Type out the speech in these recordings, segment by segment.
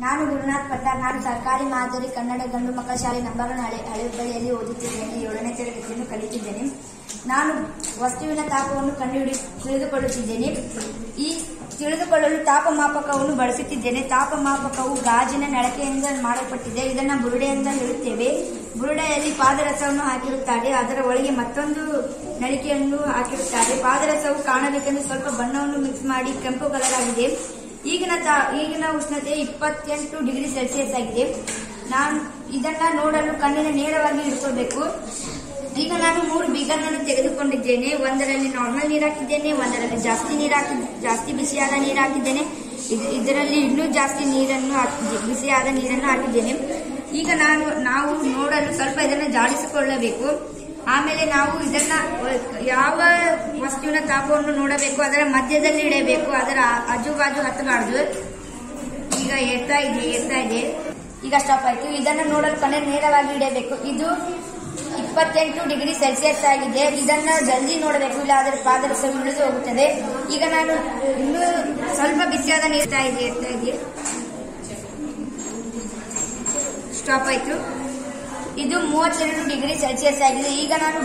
ನಾನು ಗುರುನಾಥ್ ಪಟ್ಟಾರ್ ನಾನು ಸರ್ಕಾರಿ ಮಾದರಿ ಕನ್ನಡ ಗಂಡು ಮಕ್ಕಳ ಶಾಲೆ ನಂಬರ್ ಹಳೆ ಹಳೆಬಳ್ಳಿಯಲ್ಲಿ ಓದುತ್ತಿದ್ದೇನೆ. ಏಳನೇ ತರಗತಿಯನ್ನು ಕಲಿತಿದ್ದೇನೆ. ನಾನು ವಸ್ತುವಿನ ತಾಪವನ್ನು ಕಂಡುಹಿಡಿ ತಿಳಿದುಕೊಳ್ಳುತ್ತಿದ್ದೇನೆ. ಈ ತಿಳಿದುಕೊಳ್ಳಲು ತಾಪಮಾಪಕವನ್ನು ಬಳಸುತ್ತಿದ್ದೇನೆ. ತಾಪಮಾಪಕವು ಗಾಜಿನ ನಳಕೆಯಿಂದ ಮಾಡಲ್ಪಟ್ಟಿದೆ. ಇದನ್ನು ಬುರುಡೆ ಅಂತ ಹೇಳುತ್ತೇವೆ. ಬುರುಡೆಯಲ್ಲಿ ಪಾದರಸವನ್ನು ಹಾಕಿರುತ್ತಾರೆ. ಅದರ ಒಳಗೆ ಮತ್ತೊಂದು ನಳಿಕೆಯನ್ನು ಹಾಕಿರುತ್ತಾರೆ. ಪಾದರಸವು ಕಾಣಬೇಕೆಂದು ಸ್ವಲ್ಪ ಬಣ್ಣವನ್ನು ಮಿಕ್ಸ್ ಮಾಡಿ ಕೆಂಪು ಕಲರ್ ಆಗಿದೆ. ಈಗಿನ ಈಗಿನ ಉಷ್ಣತೆ ಇಪ್ಪತ್ತೆಂಟು ಡಿಗ್ರಿ ಸೆಲ್ಸಿಯಸ್ ಆಗಿದೆ. ನಾನು ಇದನ್ನ ನೋಡಲು ಕಣ್ಣಿನ ನೇರವಾಗಿ ಇಟ್ಕೊಳ್ಬೇಕು ಈಗ ನಾನು ಮೂರು ಬೀಗರ್ನನ್ನು ತೆಗೆದುಕೊಂಡಿದ್ದೇನೆ. ಒಂದರಲ್ಲಿ ನಾರ್ಮಲ್ ನೀರು ಹಾಕಿದ್ದೇನೆ, ಒಂದರಲ್ಲಿ ಜಾಸ್ತಿ ನೀರು ಹಾಕಿ, ಜಾಸ್ತಿ ಬಿಸಿಯಾದ ನೀರು ಹಾಕಿದ್ದೇನೆ. ಇದು- ಇದರಲ್ಲಿ ಇನ್ನೂ ಜಾಸ್ತಿ ನೀರನ್ನು ಬಿಸಿಯಾದ ನೀರನ್ನು ಹಾಕಿದ್ದೇನೆ. ಈಗ ನಾನು, ನಾವು ನೋಡಲು ಸ್ವಲ್ಪ ಇದನ್ನು ಜಾಡಿಸಿಕೊಳ್ಳಬೇಕು. ಆಮೇಲೆ ನಾವು ಇದನ್ನ ಯಾವ ವಸ್ತುವಿನ ತಾಪವನ್ನು ನೋಡಬೇಕು, ಅದರ ಮಧ್ಯದಲ್ಲಿ ಇಡಬೇಕು, ಅದರ ಆಜು ಬಾಜು ಹತ್ತಬಾರ್ದು ಈಗ ಏರ್ತಾ ಇದೆ ಏರ್ತಾ ಇದೆ. ಈಗ ಸ್ಟಾಪ್ ಆಯ್ತು. ಇದನ್ನ ನೋಡಲು ಕಣ್ಣ ನೇರವಾಗಿ ಇಡಬೇಕು. ಇದು ಇಪ್ಪತ್ತೆಂಟು ಡಿಗ್ರಿ ಸೆಲ್ಸಿಯಸ್ ಆಗಿದೆ. ಇದನ್ನ ಜಲ್ದಿ ನೋಡಬೇಕು, ಇಲ್ಲ ಅದರ ಪಾದರಸ ಇಳಿದು ಹೋಗುತ್ತದೆ. ಈಗ ನಾನು ಇನ್ನೂ ಸ್ವಲ್ಪ ಬಿಸಿಯಾದ ನೀರ್ತಾ ಇದೆ ಏರ್ತಾ ಇದೆ. ಸ್ಟಾಪ್ ಆಯ್ತು. ಇದು ಮೂವತ್ತೆರಡು ಡಿಗ್ರಿ ಸೆಲ್ಸಿಯಸ್ ಆಗಿದೆ. ಈಗ ನಾನು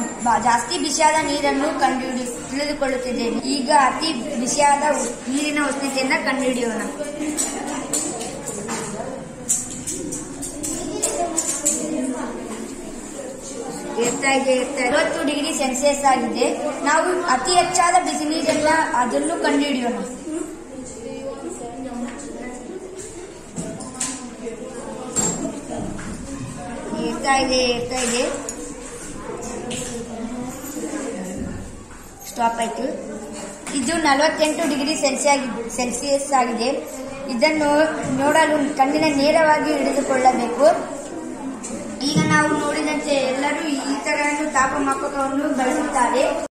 ಜಾಸ್ತಿ ಬಿಸಿಯಾದ ನೀರನ್ನು ಕಂಡುಹಿಡಿ ತಿಳಿದುಕೊಳ್ಳುತ್ತಿದ್ದೇನೆ. ಈಗ ಅತಿ ಬಿಸಿಯಾದ ನೀರಿನ ಉಷ್ಣತೆಯನ್ನ ಕಂಡುಹಿಡಿಯೋಣ. ಹಿಡಿಯೋಣ ಡಿಗ್ರಿ ಸೆಲ್ಸಿಯಸ್ ಆಗಿದೆ. ನಾವು ಅತಿ ಹೆಚ್ಚಾದ ಬಿಸಿ ನೀರನ್ನ ಅದನ್ನು ಕಂಡುಹಿಡಿಯೋಣ. ಏರ್ತಾ ಇದೆ ಇರ್ತಾ ಇದೆ. ಸ್ಟಾಪ್ ಆಯ್ತು. ಇದು ನಲವತ್ತೆಂಟು ಡಿಗ್ರಿ ಸೆಲ್ಸಿಯಸ್ ಆಗಿದೆ. ಇದನ್ನು ನೋಡಲು ಕಣ್ಣಿನ ನೇರವಾಗಿ ಹಿಡಿದುಕೊಳ್ಳಬೇಕು. ಈಗ ನಾವು ನೋಡಿದಂತೆ ಎಲ್ಲರೂ ಈ ತರಹ ತಾಪಮಾಪಕವನ್ನು ಬಳಸುತ್ತಾರೆ.